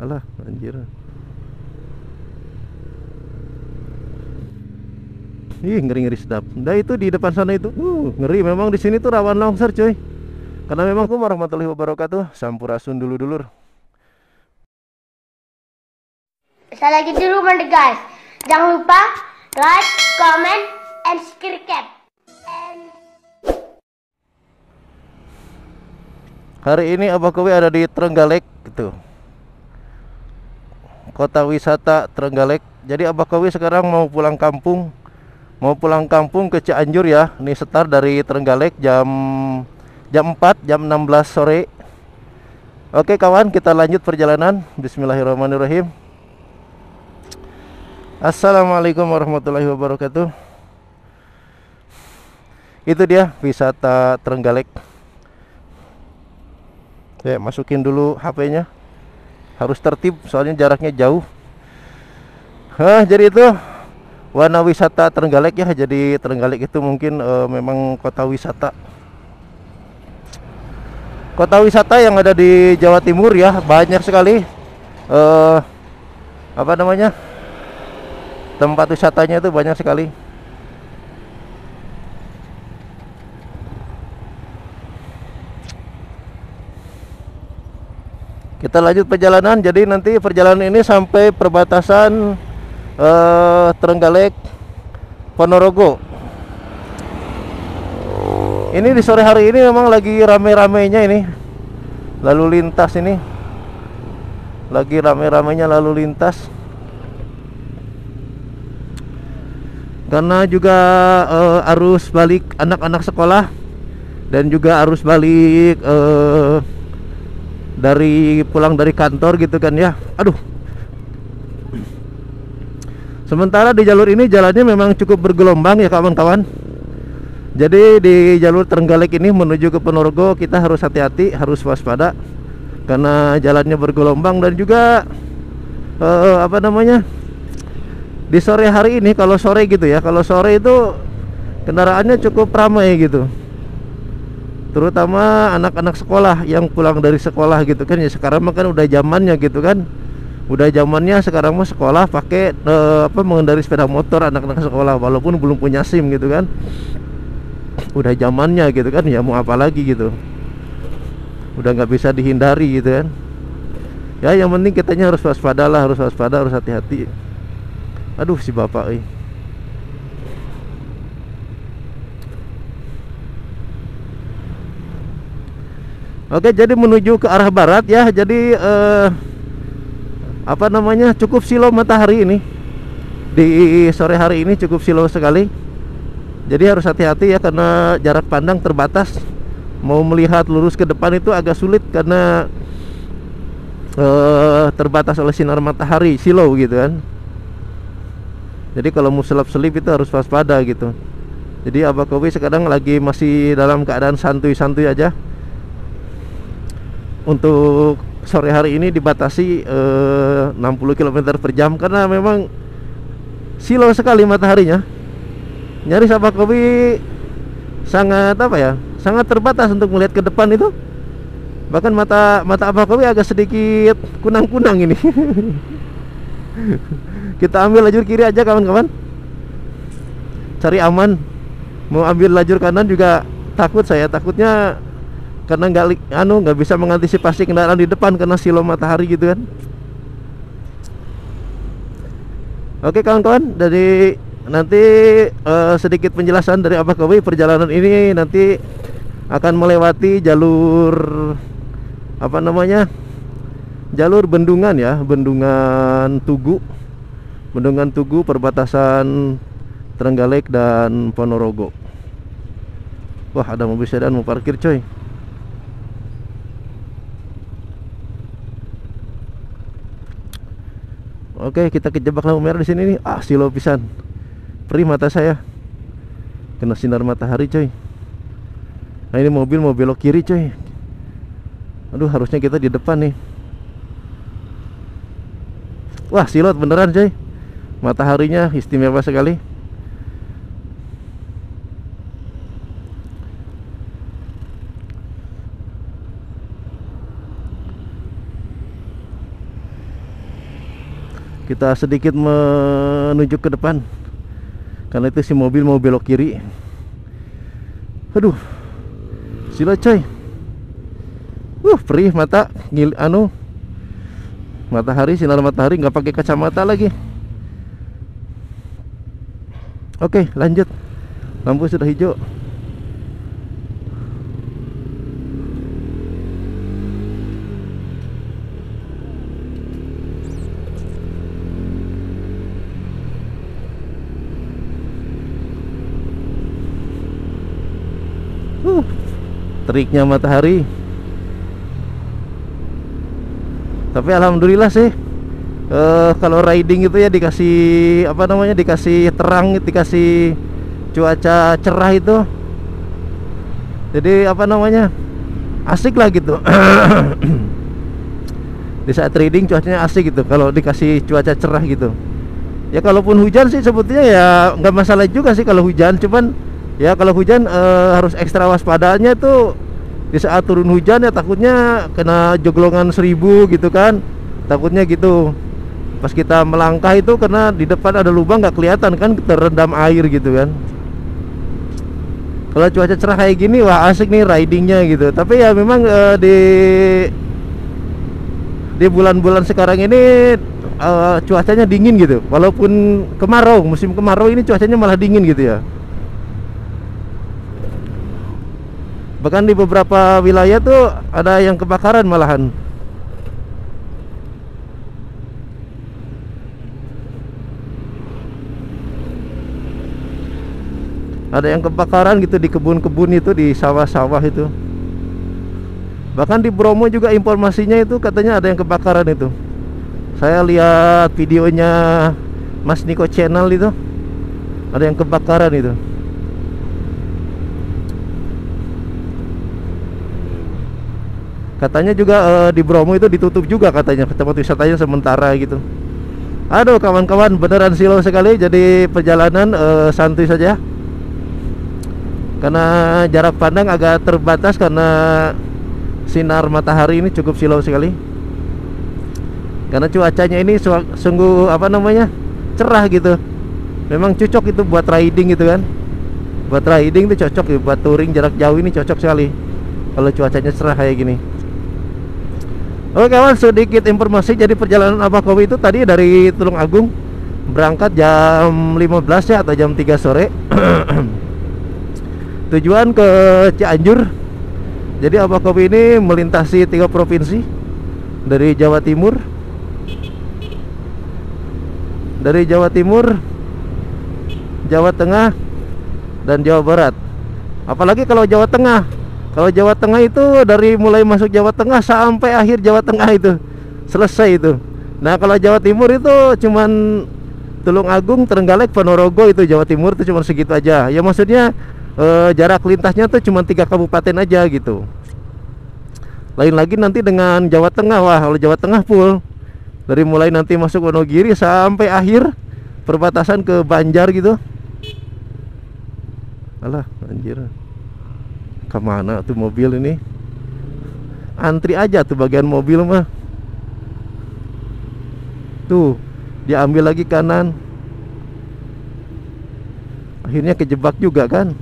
Alah, anjir. Ih, ngeri-ngeri sedap. Nah, itu di depan sana itu. Uh, ngeri memang di sini tuh rawan longsor, coy. Karena memang aku warahmatullahi wabarakatuh. Sampurasun dulu dulur. Saya lagi di rumah nih guys. Jangan lupa like, comment, and subscribe. And Hari ini Abah Kowe ada di Trenggalek gitu. Kota wisata Trenggalek. Jadi Abah Kowe sekarang mau pulang kampung. Mau pulang kampung ke Cianjur ya. Ini start dari Trenggalek jam jam 4, jam 16 sore. Oke kawan, kita lanjut perjalanan. Bismillahirrahmanirrahim. Assalamualaikum warahmatullahi wabarakatuh. Itu dia wisata Trenggalek. Ya, masukin dulu HP-nya. Harus tertib soalnya jaraknya jauh. Hah, jadi itu warna wisata Trenggalek ya. Jadi Trenggalek itu mungkin eh, memang kota wisata. Kota wisata yang ada di Jawa Timur ya, banyak sekali eh apa namanya? Tempat wisatanya itu banyak sekali. Kita lanjut perjalanan. Jadi nanti perjalanan ini sampai perbatasan eh, Trenggalek Ponorogo. Ini di sore hari ini memang lagi rame-ramenya ini. Lalu lintas ini. Lagi rame-ramenya lalu lintas. Karena juga eh, arus balik anak-anak sekolah dan juga arus balik eh, dari pulang dari kantor gitu kan ya. Aduh. Sementara di jalur ini jalannya memang cukup bergelombang ya kawan-kawan. Jadi di jalur Trenggalek ini menuju ke Ponorogo kita harus hati-hati, harus waspada karena jalannya bergelombang dan juga eh, apa namanya? Di sore hari ini kalau sore gitu ya, kalau sore itu kendaraannya cukup ramai gitu terutama anak-anak sekolah yang pulang dari sekolah gitu kan ya sekarang mah kan udah zamannya gitu kan. Udah zamannya sekarang mah sekolah pakai eh, apa mengendari sepeda motor anak-anak sekolah walaupun belum punya SIM gitu kan. Udah zamannya gitu kan ya mau apa lagi gitu. Udah nggak bisa dihindari gitu kan. Ya yang penting kitanya harus waspada lah harus waspada harus hati-hati. Aduh si bapak eh. Oke, jadi menuju ke arah barat ya. Jadi eh, apa namanya? Cukup silau matahari ini. Di sore hari ini cukup silau sekali. Jadi harus hati-hati ya karena jarak pandang terbatas. Mau melihat lurus ke depan itu agak sulit karena eh, terbatas oleh sinar matahari, silau gitu kan. Jadi kalau mau selap-selip itu harus waspada gitu. Jadi Abah Kowi sekarang lagi masih dalam keadaan santuy-santuy aja untuk sore hari ini dibatasi eh, 60 km per jam karena memang silau sekali mataharinya. Nyaris Abah Kobi sangat apa ya? Sangat terbatas untuk melihat ke depan itu. Bahkan mata mata Abah Kobi agak sedikit kunang-kunang ini. Kita ambil lajur kiri aja kawan-kawan. Cari aman. Mau ambil lajur kanan juga takut saya, takutnya karena nggak anu nggak bisa mengantisipasi kendaraan di depan karena silau matahari gitu kan. Oke kawan-kawan dari nanti eh, sedikit penjelasan dari Abah Kowi perjalanan ini nanti akan melewati jalur apa namanya jalur bendungan ya bendungan Tugu. Bendungan Tugu perbatasan Trenggalek dan Ponorogo. Wah ada mobil sedan mau parkir coy Oke, kita kejebak lampu merah di sini nih. Ah, silau pisan. Perih mata saya. Kena sinar matahari, coy. Nah, ini mobil mau belok kiri, coy. Aduh, harusnya kita di depan nih. Wah, silot beneran, coy. Mataharinya istimewa sekali. Kita sedikit menuju ke depan. Karena itu si mobil mau belok kiri. Aduh. Sila coy. Uh perih mata. Ngil anu. Matahari sinar matahari. Nggak pakai kacamata lagi. Oke lanjut. Lampu sudah hijau Uh, teriknya matahari. Tapi alhamdulillah sih eh kalau riding itu ya dikasih apa namanya dikasih terang, dikasih cuaca cerah itu. Jadi apa namanya? Asik lah gitu. Di saat riding cuacanya asik gitu kalau dikasih cuaca cerah gitu. Ya kalaupun hujan sih sebetulnya ya nggak masalah juga sih kalau hujan, cuman ya kalau hujan eh, harus ekstra waspadanya tuh di saat turun hujan ya takutnya kena joglongan seribu gitu kan. Takutnya gitu. Pas kita melangkah itu karena di depan ada lubang nggak kelihatan kan terendam air gitu kan. Kalau cuaca cerah kayak gini wah asik nih ridingnya gitu. Tapi ya memang eh, di di bulan-bulan sekarang ini eh, cuacanya dingin gitu. Walaupun kemarau musim kemarau ini cuacanya malah dingin gitu ya Bahkan di beberapa wilayah tuh ada yang kebakaran malahan. Ada yang kebakaran gitu di kebun-kebun itu di sawah-sawah itu. Bahkan di Bromo juga informasinya itu katanya ada yang kebakaran itu. Saya lihat videonya Mas Niko Channel itu. Ada yang kebakaran itu. Katanya juga eh, di Bromo itu ditutup juga katanya tempat wisatanya sementara gitu. Aduh kawan-kawan beneran silau sekali jadi perjalanan eh, santuy saja. Karena jarak pandang agak terbatas karena sinar matahari ini cukup silau sekali. Karena cuacanya ini su- sungguh apa namanya? cerah gitu. Memang cocok itu buat riding gitu kan. Buat riding itu cocok ya, buat touring jarak jauh ini cocok sekali. Kalau cuacanya cerah kayak gini. Oke kawan sedikit informasi. Jadi perjalanan Abah Kowi itu tadi dari Tulung Agung berangkat jam 15 ya atau jam 3 sore. Tujuan ke Cianjur. Jadi Abah Kowi ini melintasi tiga provinsi dari Jawa Timur. Dari Jawa Timur Jawa Tengah dan Jawa Barat. Apalagi kalau Jawa Tengah kalau Jawa Tengah itu dari mulai masuk Jawa Tengah sampai akhir Jawa Tengah itu selesai itu. Nah kalau Jawa Timur itu cuman Tulung Agung, Trenggalek, Ponorogo itu Jawa Timur itu cuma segitu aja. Ya maksudnya eh, jarak lintasnya tuh cuma tiga kabupaten aja gitu. Lain lagi nanti dengan Jawa Tengah wah kalau Jawa Tengah full dari mulai nanti masuk Wonogiri sampai akhir perbatasan ke Banjar gitu. Alah anjir ke mana tuh mobil ini? Antri aja tuh bagian mobil mah. Tuh diambil lagi kanan. Akhirnya kejebak juga kan?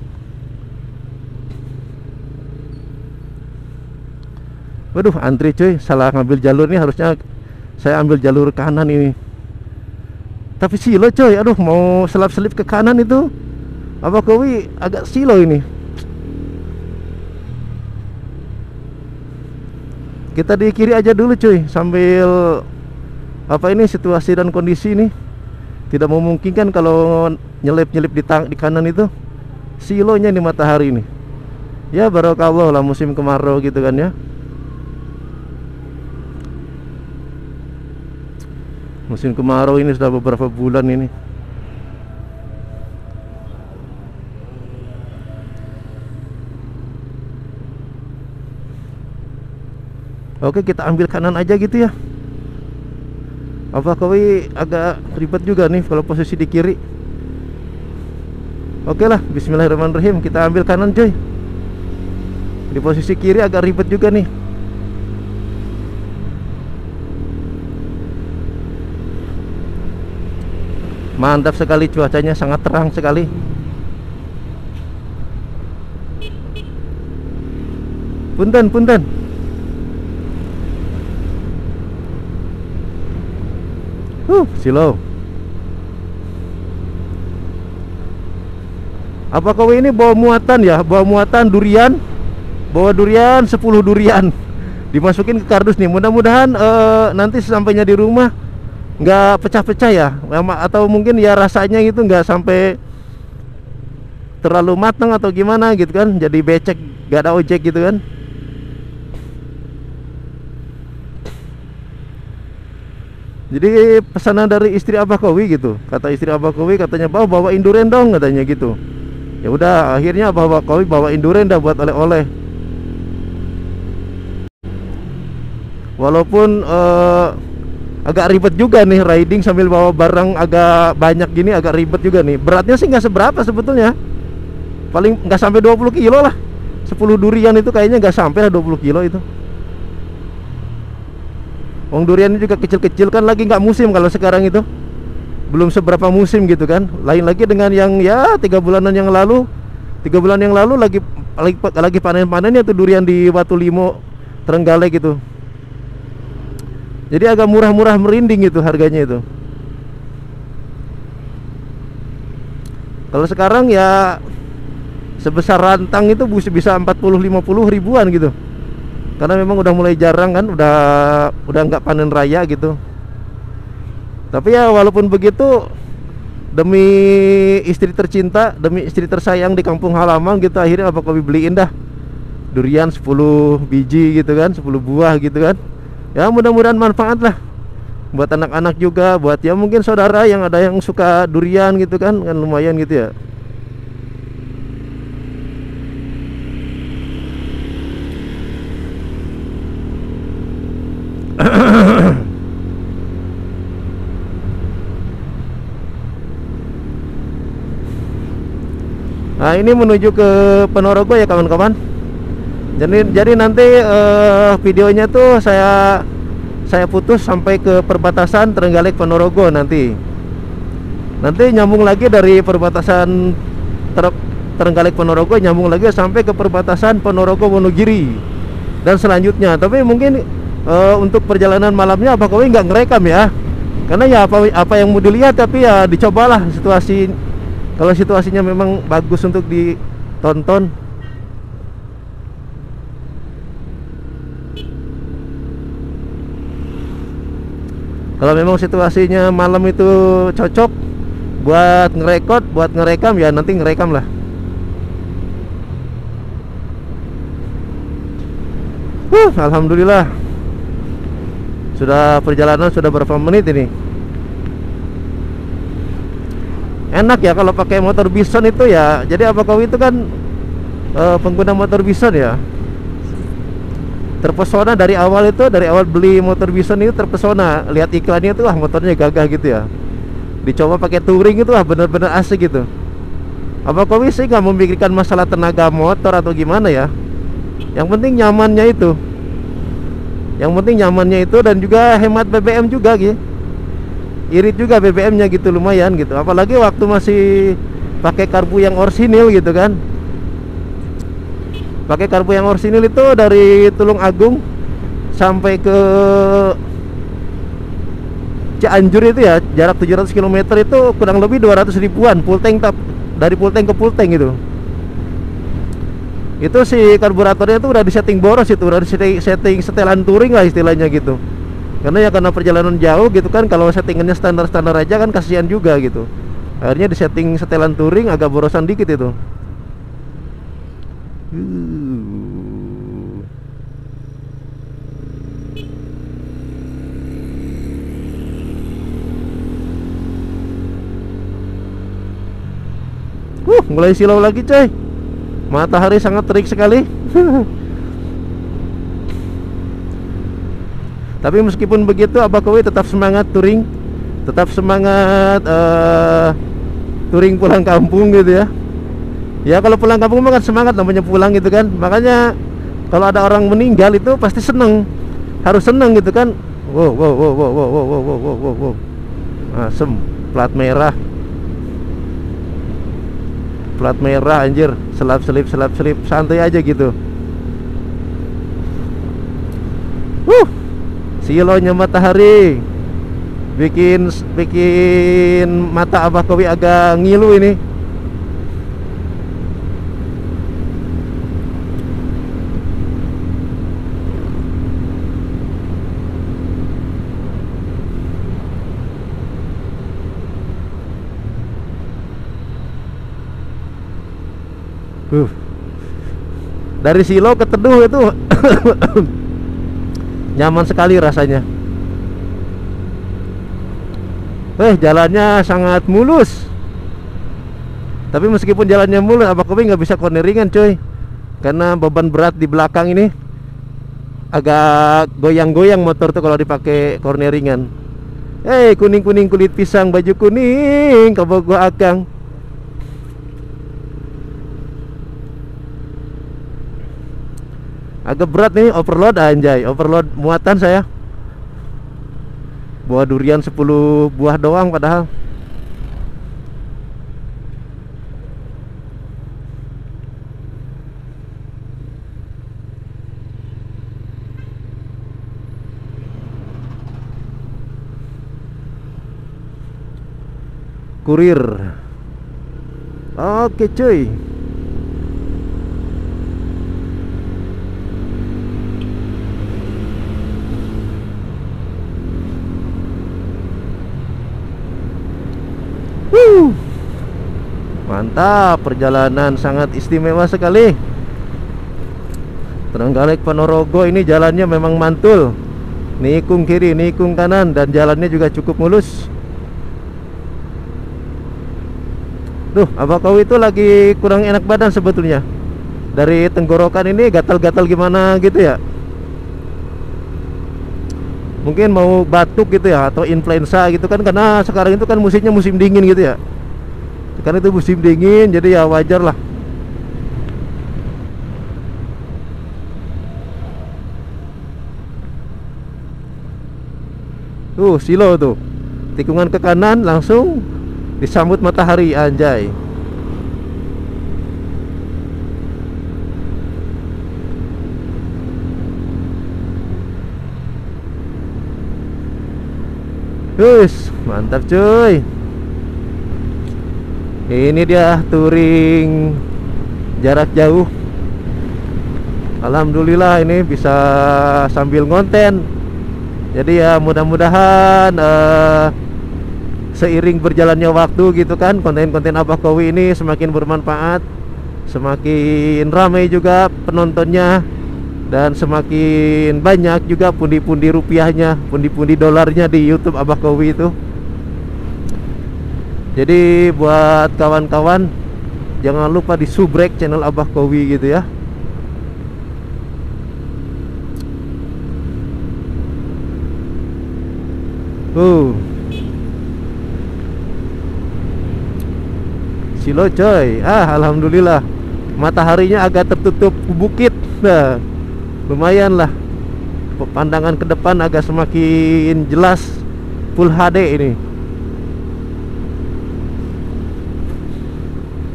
Waduh antri cuy. Salah ngambil jalur nih harusnya saya ambil jalur kanan ini. Tapi silo coy aduh mau selap-selip ke kanan itu. Apa kowi? Agak silo ini kita di kiri aja dulu cuy. Sambil apa ini situasi dan kondisi ini. Tidak memungkinkan kalau nyelip-nyelip di, tang- di kanan itu silonya di matahari ini. Ya barokallah lah musim kemarau gitu kan ya. Musim kemarau ini sudah beberapa bulan ini Oke kita ambil kanan aja gitu ya. Apa kowi agak ribet juga nih kalau posisi di kiri. Oke lah Bismillahirrahmanirrahim. Kita ambil kanan coy Di posisi kiri agak ribet juga nih. Mantap sekali cuacanya sangat terang sekali. Punten, punten Huh, silau Apa kau ini bawa muatan ya? Bawa muatan durian? Bawa durian 10 durian. Dimasukin ke kardus nih. Mudah-mudahan uh, nanti sesampainya di rumah nggak pecah-pecah ya. Atau mungkin ya rasanya gitu nggak sampai terlalu matang atau gimana gitu kan. Jadi becek nggak ada ojek gitu kan jadi pesanan dari istri Abah Kowi gitu. Kata istri Abah Kowi katanya bawa bawa induren dong katanya gitu. Ya udah akhirnya Abah Kowi bawa induren dah buat oleh-oleh. Walaupun uh, agak ribet juga nih riding sambil bawa barang agak banyak gini agak ribet juga nih. Beratnya sih nggak seberapa sebetulnya. Paling nggak sampai 20 kilo lah. 10 durian itu kayaknya nggak sampai lah 20 kilo itu Wong durian juga kecil-kecil kan lagi nggak musim kalau sekarang itu. Belum seberapa musim gitu kan. Lain lagi dengan yang ya tiga bulanan yang lalu. Tiga bulan yang lalu lagi lagi, lagi panen-panennya tuh durian di Watu Limo Terenggalek gitu. Jadi agak murah-murah merinding itu harganya itu. Kalau sekarang ya Sebesar rantang itu bisa 40-50 ribuan gitu Karena memang udah mulai jarang kan Udah udah nggak panen raya gitu. Tapi ya walaupun begitu Demi istri tercinta Demi istri tersayang di kampung halaman gitu Akhirnya apa kopi beliin dah? Durian 10 biji gitu kan 10 buah gitu kan. Ya mudah-mudahan manfaat lah. Buat anak-anak juga buat ya mungkin saudara yang ada yang suka durian gitu kan kan lumayan gitu ya Nah ini menuju ke Ponorogo ya kawan-kawan. Jadi jadi nanti uh, videonya tuh saya saya putus sampai ke perbatasan Trenggalek Ponorogo nanti. Nanti nyambung lagi dari perbatasan Ter Trenggalek Ponorogo nyambung lagi sampai ke perbatasan Ponorogo Wonogiri dan selanjutnya. Tapi mungkin uh, untuk perjalanan malamnya apa kau nggak ngerekam ya. Karena ya apa apa yang mau dilihat tapi ya dicobalah situasi kalau situasinya memang bagus untuk ditonton. Kalau memang situasinya malam itu cocok buat ngerekod buat ngerekam ya nanti ngerekam lah. Uh, Alhamdulillah. Sudah perjalanan sudah berapa menit ini enak ya kalau pakai motor bison itu ya. Jadi apa kau itu kan uh, pengguna motor bison ya. Terpesona dari awal itu dari awal beli motor Bison itu terpesona. Lihat iklannya tuh ah motornya gagah gitu ya. Dicoba pakai touring itu ah bener-bener asik gitu. Kau sih nggak memikirkan masalah tenaga motor atau gimana ya. Yang penting nyamannya itu. Yang penting nyamannya itu dan juga hemat BBM juga gitu irit juga BBM-nya gitu lumayan gitu. Apalagi waktu masih pakai karbu yang orsinil gitu kan. Pakai karbu yang orsinil itu dari Tulung Agung sampai ke Cianjur itu ya jarak 700 km itu kurang lebih 200 ribuan full tank tap, dari full tank ke full tank itu itu si karburatornya itu udah disetting boros itu udah disetting setting setelan touring lah istilahnya gitu karena ya karena perjalanan jauh gitu kan kalau settingannya standar-standar aja kan kasihan juga gitu. Akhirnya disetting setelan touring agak borosan dikit itu. Uh, mulai silau lagi coy. Matahari sangat terik sekali Tapi meskipun begitu Abah Kowi tetap semangat touring Tetap semangat uh, Touring pulang kampung gitu ya. Ya kalau pulang kampung kan semangat namanya pulang gitu kan. Makanya kalau ada orang meninggal itu pasti seneng harus seneng gitu kan. Wow wow wow wow wow wow wow wow wow. Asem plat merah. Plat merah anjir. Selap selip selap selip. Santai aja gitu. Wuh, silonya matahari. Bikin bikin mata Abah Kowi agak ngilu ini. Uh. Dari Silo ke Teduh itu nyaman sekali rasanya. Eh, jalannya sangat mulus. Tapi meskipun jalannya mulus, Abah Kopi nggak bisa corneringan, coy. Karena beban berat di belakang ini agak goyang-goyang motor tuh kalau dipakai corneringan. Eh, kuning-kuning kulit pisang, baju kuning, kau gua akang. Agak berat nih overload anjay. Overload muatan saya. Buah durian 10 buah doang padahal. Kurir. Oke cuy Wuh. Mantap, perjalanan sangat istimewa sekali. Trenggalek Ponorogo ini jalannya memang mantul. Nikung kiri, nikung kanan dan jalannya juga cukup mulus. Duh, Abah kau itu lagi kurang enak badan sebetulnya. Dari tenggorokan ini gatal-gatal gimana gitu ya. Mungkin mau batuk gitu ya atau influenza gitu kan karena sekarang itu kan musimnya musim dingin gitu ya. Karena itu musim dingin jadi ya wajar lah. Tuh, silo tuh. Tikungan ke kanan langsung disambut matahari anjay. Wis, mantap cuy. Ini dia touring jarak jauh. Alhamdulillah ini bisa sambil ngonten. Jadi ya mudah-mudahan uh, seiring berjalannya waktu gitu kan konten-konten Abah Kowi ini semakin bermanfaat, semakin ramai juga penontonnya dan semakin banyak juga pundi-pundi rupiahnya, pundi-pundi dolarnya di YouTube Abah Kowi itu. Jadi buat kawan-kawan jangan lupa di subrek channel Abah Kowi gitu ya. Uh. Silo coy. Ah, alhamdulillah. Mataharinya agak tertutup bukit. Nah, lumayan lah. Pandangan ke depan agak semakin jelas full HD ini.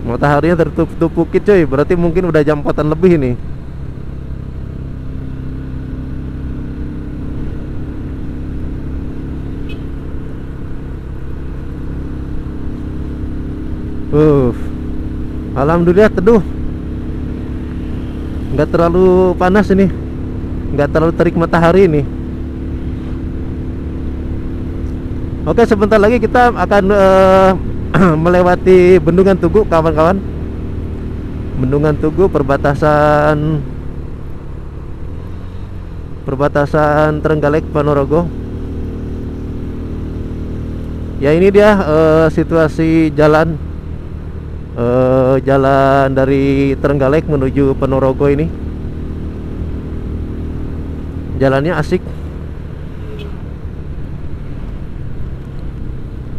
Mataharinya tertutup bukit coy, berarti mungkin udah jam 4 lebih ini. Uh, alhamdulillah teduh, nggak terlalu panas ini, nggak terlalu terik matahari ini. Oke, sebentar lagi kita akan uh, melewati Bendungan Tugu, kawan-kawan. Bendungan Tugu perbatasan perbatasan Trenggalek Ponorogo. Ya ini dia uh, situasi jalan uh, jalan dari Trenggalek menuju Ponorogo ini jalannya asik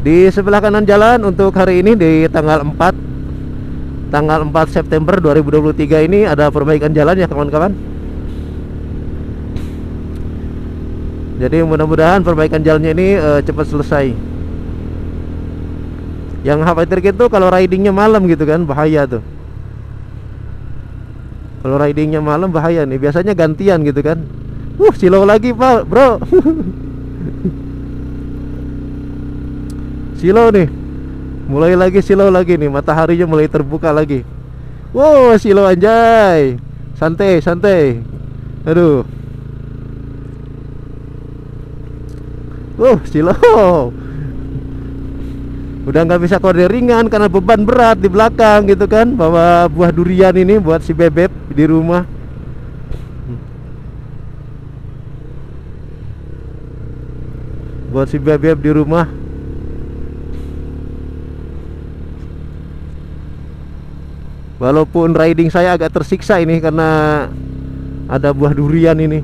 di sebelah kanan jalan untuk hari ini di tanggal 4 tanggal 4 September 2023 ini ada perbaikan jalan ya kawan-kawan? Jadi mudah-mudahan perbaikan jalannya ini uh, cepat selesai. Yang khawatir gitu kalau ridingnya malam gitu kan bahaya tuh. Kalau ridingnya malam bahaya nih biasanya gantian gitu kan. Uh silau lagi pak bro silau nih. Mulai lagi silau lagi nih. Mataharinya mulai terbuka lagi. Wow silau anjay. Santai santai. Aduh. Uh silau. Udah nggak bisa kode ringan karena beban berat di belakang gitu kan. Bawa buah durian ini buat si bebek di rumah. Buat si bebek di rumah walaupun riding saya agak tersiksa ini karena ada buah durian ini.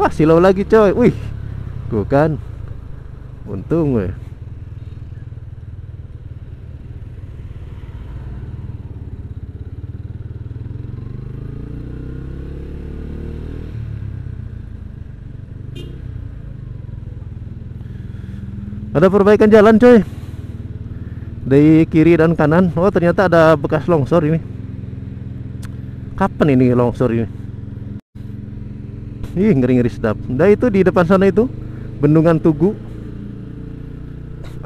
Wah silau lagi coy. Wih Tuh kan. Untung weh Ada perbaikan jalan coy. Dari kiri dan kanan. Oh ternyata ada bekas longsor ini. Kapan ini longsor ini? Ih ngeri-ngeri sedap. Nah itu di depan sana itu Bendungan Tugu.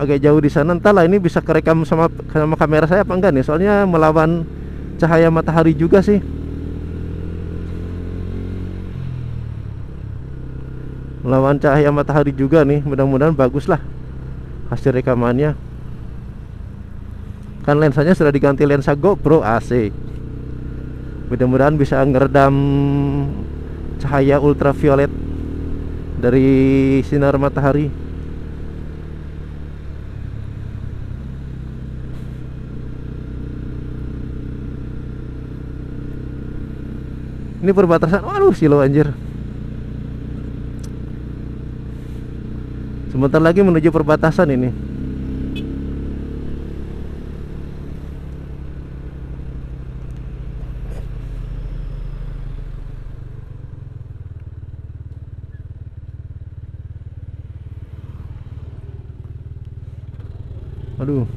Agak jauh di sana. Entahlah ini bisa kerekam sama, sama kamera saya apa enggak nih? Soalnya melawan cahaya matahari juga sih. Melawan cahaya matahari juga nih. Mudah-mudahan bagus lah Hasil rekamannya Kan lensanya sudah diganti lensa GoPro AC Mudah-mudahan bisa ngeredam cahaya ultraviolet dari sinar matahari. Ini perbatasan, waduh silo anjir. Sebentar lagi menuju perbatasan ini. Aduh.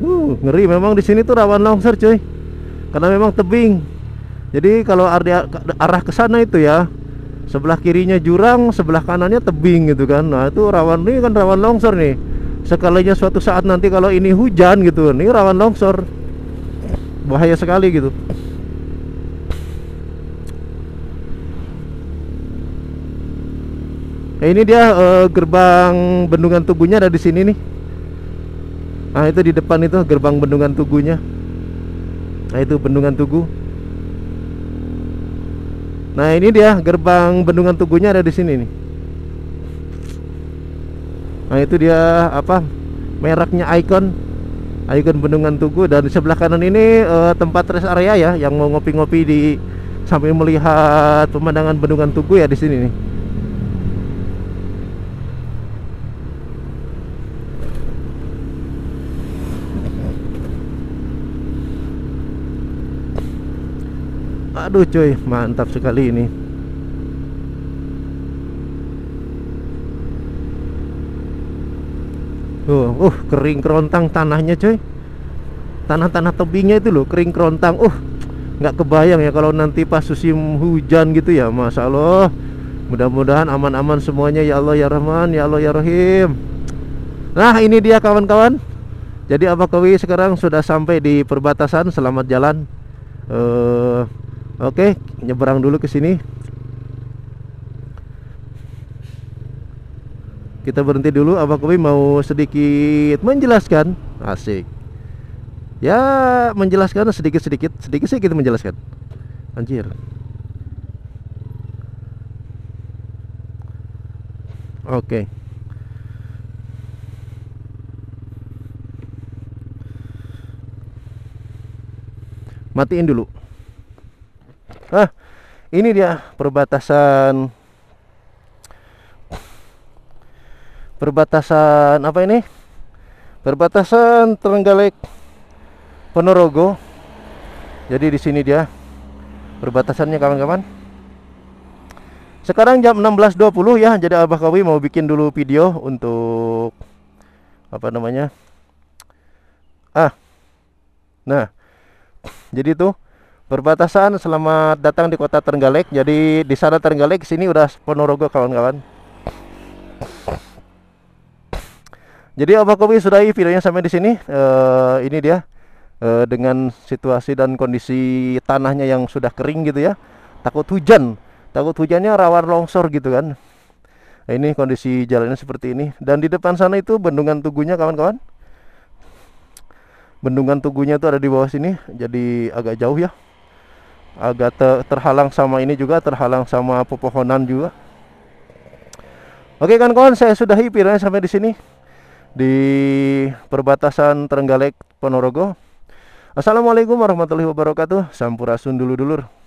Uh, ngeri memang di sini tuh rawan longsor, cuy. Karena memang tebing. Jadi kalau arah ke sana itu ya, sebelah kirinya jurang, sebelah kanannya tebing gitu kan. Nah, itu rawan ini kan rawan longsor nih. Sekalinya suatu saat nanti kalau ini hujan gitu, ini rawan longsor. Bahaya sekali gitu. Nah, ini dia uh, gerbang bendungan Tugunya ada di sini nih. Nah, itu di depan itu gerbang bendungan Tugunya. Nah, itu bendungan Tugu. Nah, ini dia gerbang bendungan Tugunya ada di sini nih. Nah, itu dia apa? Mereknya Icon. Icon bendungan Tugu dan di sebelah kanan ini uh, tempat rest area ya yang mau ngopi-ngopi di sambil melihat pemandangan bendungan Tugu ya di sini nih. Aduh cuy, mantap sekali ini. Tuh, uh, kering kerontang tanahnya cuy. Tanah-tanah tebingnya itu loh, kering kerontang. Uh, nggak kebayang ya kalau nanti pas musim hujan gitu ya, masya Allah. Mudah-mudahan aman-aman semuanya ya Allah ya Rahman, ya Allah ya Rahim. Nah, ini dia kawan-kawan. Jadi Abah Kawi sekarang sudah sampai di perbatasan. Selamat jalan. Uh, Oke, nyeberang dulu ke sini. Kita berhenti dulu. Abah Kopi mau sedikit menjelaskan. Asik. Ya, menjelaskan sedikit-sedikit, sedikit kita menjelaskan. Anjir. Oke. Matiin dulu. Ah, ini dia perbatasan perbatasan apa ini? Perbatasan Trenggalek Ponorogo. Jadi di sini dia perbatasannya kawan-kawan. Sekarang jam 16.20 ya. Jadi Abah Kawi mau bikin dulu video untuk apa namanya? Ah. Nah. Jadi tuh perbatasan selamat datang di kota Trenggalek. Jadi di sana Trenggalek sini udah Ponorogo kawan-kawan. Jadi Abah Kobi sudahi videonya sampai di sini. Eh, ini dia eh, dengan situasi dan kondisi tanahnya yang sudah kering gitu ya. Takut hujan, takut hujannya rawan longsor gitu kan. Nah, ini kondisi jalannya seperti ini. Dan di depan sana itu bendungan Tugunya kawan-kawan. Bendungan Tugunya itu ada di bawah sini, jadi agak jauh ya. Agak te- terhalang sama ini juga, terhalang sama pepohonan juga. Oke kan kawan, saya sudahi videonya sampai di sini di perbatasan Trenggalek Ponorogo. Assalamualaikum warahmatullahi wabarakatuh. Sampurasun dulu dulur.